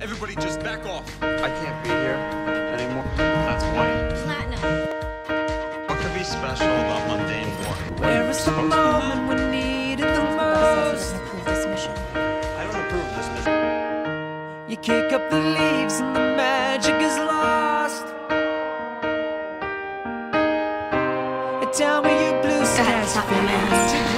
Everybody just back off. I can't be here anymore. That's white. Platinum. What could be special about mundane war? Where is the moment we needed the most? I approve this mission. I don't approve this mission. You kick up the leaves and the magic is lost. And tell me you blue skies.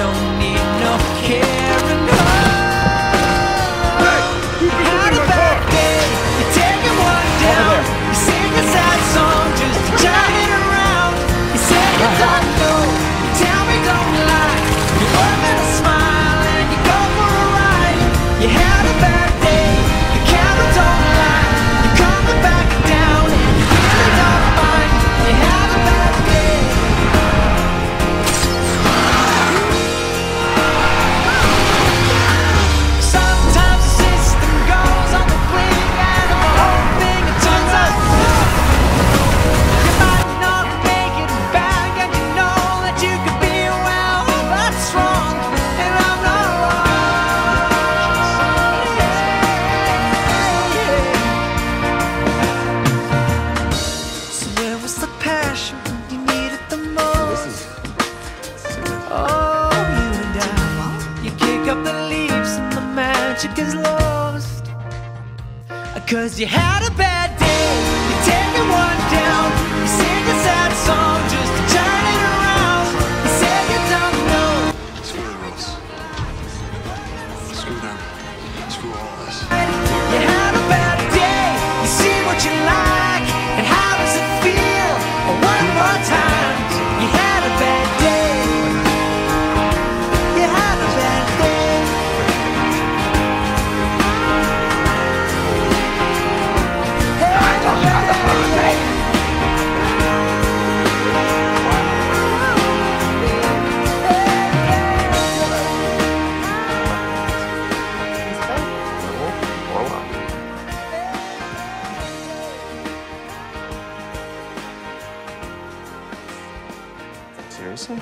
don't need no care. is lost. Cause you had a bad Seriously?